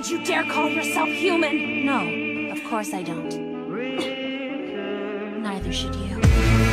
Don't you dare call yourself human! No, of course I don't. Neither should you.